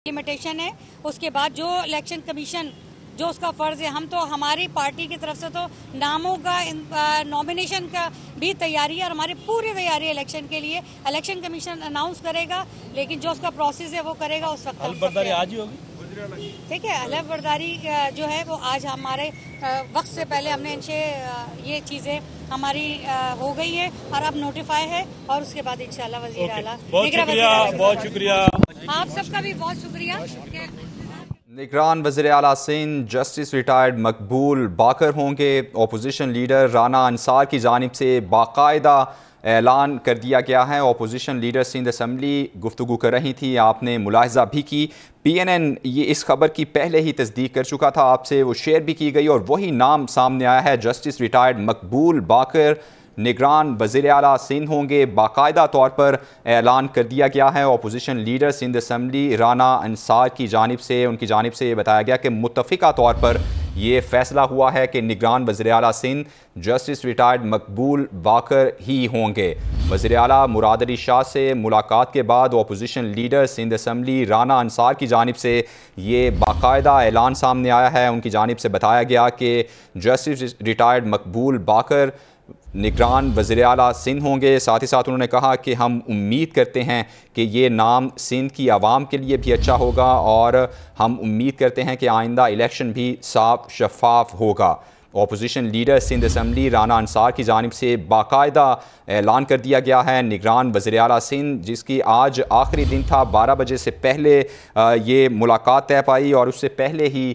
Limitation है। उसके बाद जो इलेक्शन कमीशन जो उसका फ़र्ज़ है हम तो हमारी पार्टी की तरफ़ से तो नामों का नॉमिनेशन का भी तैयारी है और हमारी पूरी तैयारी है इलेक्शन के लिए। इलेक्शन कमीशन अनाउंस करेगा लेकिन जो उसका प्रोसेस है वो करेगा उस वक्त। आज ही होगी? ठीक है अलग बर्दारी जो है वो आज हमारे वक्त से पहले हमने इनसे ये चीज़ें हमारी हो गई है और अब नोटिफाई है और उसके बाद इंशाल्लाह वज़ीर आला बहुत शुक्रिया बहुत शुक्रिया। आप सबका भी बहुत शुक्रिया। निगरान वजी अला सिंध जस्टिस रिटायर्ड मकबूल बाकर होंगे। अपोजिशन लीडर राना अंसार की जानब से बाकायदा ऐलान कर दिया गया है। अपोजिशन लीडर सिंध असम्बली गुफ्तु कर रही थी। आपने मुलाहजा भी की। पी एन एन ये इस खबर की पहले ही तस्दीक कर चुका था। आपसे वो शेयर भी की गई और वही नाम सामने आया है। जस्टिस रिटायर्ड मकबूल बाकर निगरान वज़ी अला सिंध होंगे। बाकायदा तौर पर ऐलान कर दिया गया है। Opposition leader Sindh assembly Rana Ansar की जानब से, उनकी जानब से ये बताया गया कि मुतफ़ा तौर पर ये फैसला हुआ है कि निगरान वज़ी अला सिंध जस्टिस रिटायर्ड मकबूल बाकर ही होंगे। वज़ी अला मुराद अली शाह से मुलाकात के बाद opposition leader Sindh assembly Rana Ansar की जानब से ये बाकायदा ऐलान सामने आया है। उनकी जानब से बताया गया कि जस्टिस रिटायर्ड मकबूल बाकर निगरान वज़ी अला सिंध होंगे। साथ ही साथ उन्होंने कहा कि हम उम्मीद करते हैं कि ये नाम सिंध की आवाम के लिए भी अच्छा होगा और हम उम्मीद करते हैं कि आइंदा इलेक्शन भी साफ़ शफाफ होगा। Opposition leader Sindh assembly Rana Ansar की जानब से बाकायदा ऐलान कर दिया गया है। निगरान वज़ी अला सिंध जिसकी आज आखिरी दिन था, बारह बजे से पहले ये मुलाकात तय पाई और उससे पहले ही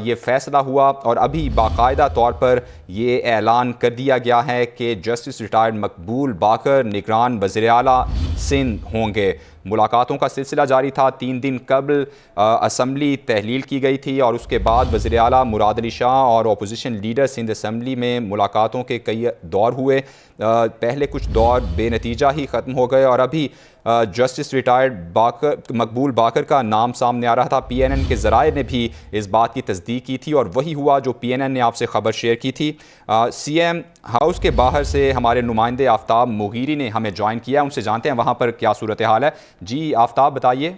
ये फ़ैसला हुआ और अभी बाकायदा तौर पर ये ऐलान कर दिया गया है कि जस्टिस रिटायर्ड मकबूल बाकर, निगरान वज़ी अला सिंध होंगे। मुलाकातों का सिलसिला जारी था। तीन दिन कबल असम्बली तहलील की गई थी और उसके बाद वज़ी अली मुराद अली शाह और अपोजिशन लीडर सिंध असम्बली में मुलाकातों के कई दौर हुए। पहले कुछ दौर बेनतीजा ही ख़त्म हो गए और अभी जस्टिस रिटायर्ड बाकर मकबूल बाकर का नाम सामने आ रहा था। पी एन एन के ज़राए ने भी इस बात की तस्दीक की थी और वही हुआ जो पी एन एन ने आपसे ख़बर शेयर की थी। सी एम हाउस के बाहर से हमारे नुमाइंदे आफ्ताब मुगीरी ने हमें ज्वाइन किया, उनसे जानते हैं वहाँ पर क्या सूरत हाल है। जी, आफ्ताब बताइए।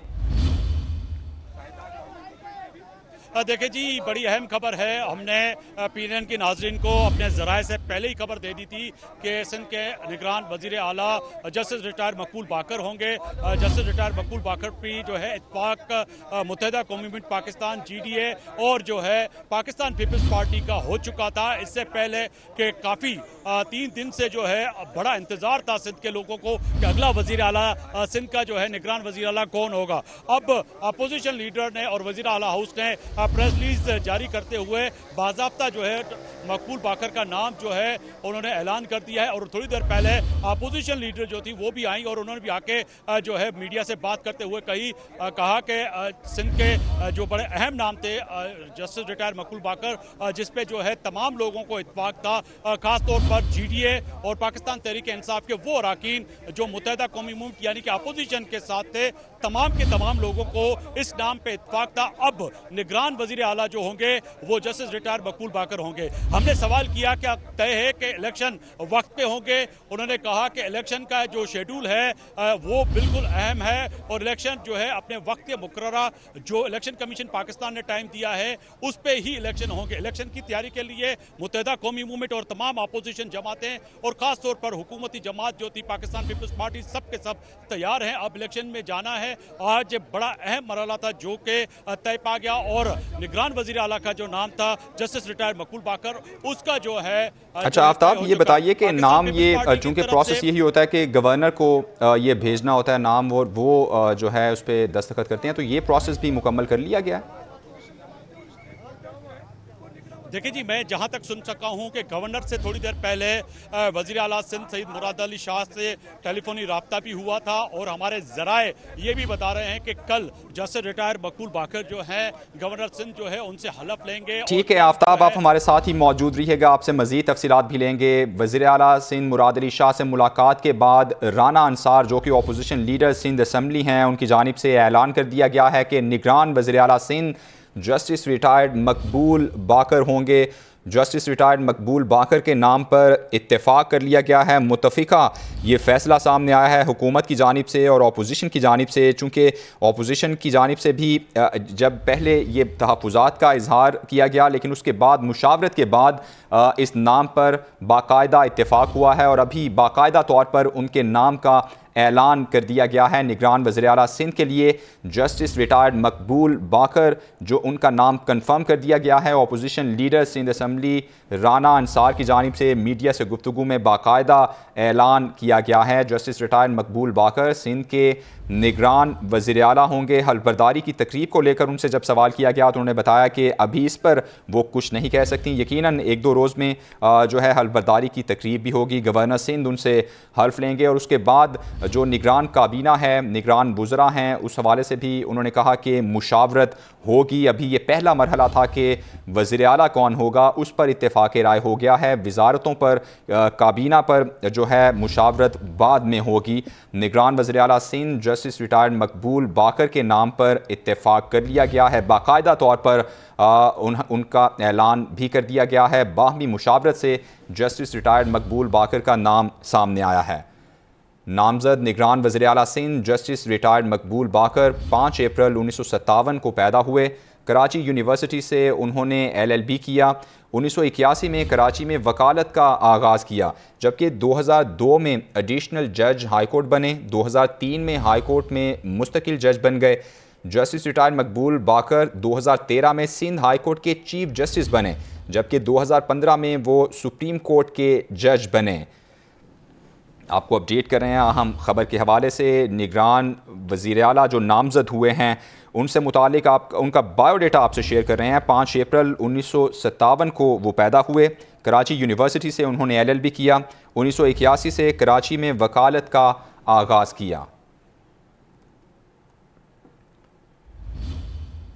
देखिए जी, बड़ी अहम खबर है। हमने पी की नाजरन को अपने जराए से पहले ही खबर दे दी थी कि सिंध के निगरान वज़ीर आला जस्टिस रिटायर मकबूल बाकर होंगे। जस्टिस रिटायर मकबूल बाकर भी जो है इतफाक मुतहदा कौमी पाकिस्तान जी डी ए और जो है, पाकिस्तान पीपल्स पार्टी का हो चुका था। इससे पहले कि काफ़ी तीन दिन से जो है बड़ा इंतज़ार था सिंध के लोगों को कि अगला वज़ीर अला सिंध का जो है, निगरान वज़ीर अला कौन होगा। अब अपोजिशन लीडर ने और वज़ीर अला हाउस ने प्रेस रिलीज़ जारी करते हुए बाजाबता जो है, मकबूल बाकर का नाम जो है, उन्होंने ऐलान कर दिया है और थोड़ी देर पहले अपोजिशन लीडर जो थी, वो भी आई और उन्होंने भी आके जो है, मीडिया से बात करते हुए कही कहा कि सिंध के जो बड़े अहम नाम थे जस्टिस रिटायर मकबूल बाकर जिसपे जो है, तमाम लोगों को इतफाक था खासतौर पर जी और पाकिस्तान तहरीक इंसाफ के वो अरकान जो मुतहदा कौमी मुल्क यानी कि अपोजिशन के साथ थे तमाम के तमाम लोगों को इस नाम पे इतफाक था। अब निगरान वज़ीर आला जो होंगे, वो जस्टिस रिटायर मकबूल बाकर होंगे। हमने सवाल किया क्या तय है कि इलेक्शन वक्त पे होंगे? उन्होंने कहा कि इलेक्शन का जो शेड्यूल है वो बिल्कुल अहम है और इलेक्शन जो है अपने वक्त मुकर जो इलेक्शन कमीशन पाकिस्तान ने टाइम दिया है, उस पर ही इलेक्शन होंगे। इलेक्शन की तैयारी के लिए मुतहदा कौमी मूवमेंट और तमाम अपोजिशन जमातें और खासतौर पर हुकूमती जमात जो थी, पाकिस्तान पीपल्स पार्टी, सब के सब तैयार हैं। अब इलेक्शन में जाना है। आज बड़ा अहम मरला था जो कि तय पा गया और निगरान वज़ीर अला का जो नाम था जस्टिस रिटायर मकबूल बाकर उसका जो है अच्छा आफ्ताब ये बताइए कि नाम ये चूँकि प्रोसेस यही होता है कि गवर्नर को ये भेजना होता है नाम और वो जो है उस पर दस्तखत करते हैं तो ये प्रोसेस भी मुकम्मल कर लिया गया है। देखिए जी, मैं जहाँ तक सुन सका हूँ कि गवर्नर से थोड़ी देर पहले वजी अला सिंध सईद मुराद अली शाह से टेलीफोनी रबता भी हुआ था और हमारे जराए ये भी बता रहे हैं कि कल जस्टिस रिटायर मकबूल बाकर जो है, गवर्नर सिंध जो है, उनसे हलफ लेंगे ठीक है, आफ्ताब, आप हमारे साथ ही मौजूद रहिएगा। आपसे मजीद तफसी भी लेंगे। वजी अला सिंध मुराद अली शाह से मुलाकात के बाद राना अंसार, जो कि अपोजिशन लीडर सिंध असम्बली हैं, उनकी जानब से ऐलान कर दिया गया है कि निगरान वजी अला सिंध जस्टिस रिटायर्ड मकबूल बाकर होंगे। जस्टिस रिटायर्ड मकबूल बाकर के नाम पर इतफ़ाक़ कर लिया गया है। मुतफ़ा ये फ़ैसला सामने आया है हुकूमत की जानब से और अपोजिशन की जानब से, चूँकि अपोजिशन की जानब से भी जब पहले ये तहफ़ात का इजहार किया गया, लेकिन उसके बाद, मुशावरत के बाद इस नाम पर बाकायदा इतफ़ाक़ हुआ है और अभी बाकायदा तौर पर उनके नाम का ऐलान कर दिया गया है। निगरान वज़र अला सिंध के लिए जस्टिस रिटायर्ड मकबूल बाकर, जो उनका नाम कन्फर्म कर दिया गया है। Opposition leader Sindh assembly Rana Ansar की जानब से मीडिया से गुफ्तु में बाकायदा ऐलान किया गया है। जस्टिस रिटायर्ड मकबूल बाकर सिंध के निगरान वज़ी अला होंगे। हलबरदारी की तकरीब को लेकर उनसे जब सवाल किया गया तो उन्होंने बताया कि अभी इस पर वो कुछ नहीं कह सकती। यकीन एक दो रोज़ में जो है हलबरदारी की तकरीब भी होगी। गवर्नर सिंध उनसे हल्फ लेंगे और उसके बाद जो निगरान काबीना है निगरान बुजरा हैं उस हवाले से भी उन्होंने कहा कि मुशावरत होगी। अभी ये पहला मरहला था कि वज़ी अला कौन होगा उस पर इतफ़ाक़ राय हो गया है। वजारतों पर काबीना पर जो है मुशावरत बाद में होगी। निगरान वज़ी अला सिंध जस्टिस रिटायर्ड मकबूल बाकर के नाम पर इतफ़ाक़ कर लिया गया है। बाकायदा तौर पर आ, उन, उनका ऐलान भी कर दिया गया है। बाहमी मुशावरत से जस्टिस रिटायर्ड मकबूल बाकर का नाम सामने आया है। नामजद निगरान वज़ी अला सिंध जस्टिस रिटायर्ड मकबूल बाकर पाँच अप्रैल उन्नीस सौ सत्तावन को पैदा हुए। कराची यूनिवर्सिटी से उन्होंने एलएलबी किया। उन्नीस सौ इक्यासी में कराची में वकालत का आगाज़ किया, जबकि 2002 में एडिशनल जज हाई कोर्ट बने 2003 में हाई कोर्ट में मुस्तकिल जज बन गए। जस्टिस रिटायर्ड मकबूल बाकर 2013 में सिंध हाई कोर्ट के चीफ जस्टिस बने, जबकि 2015 में वो सुप्रीम कोर्ट के जज बने। आपको अपडेट कर रहे हैं अहम ख़बर के हवाले से, निगरान वज़ी अला जो नामजद हुए हैं, उनसे मुतल आप, उनका बायोडाटा आपसे शेयर कर रहे हैं। पाँच अप्रैल उन्नीस सौ सत्तावन को वो पैदा हुए। कराची यूनिवर्सिटी से उन्होंने एल एल बी किया। उन्नीस सौ इक्यासी से कराची में वकालत का आगाज़ किया।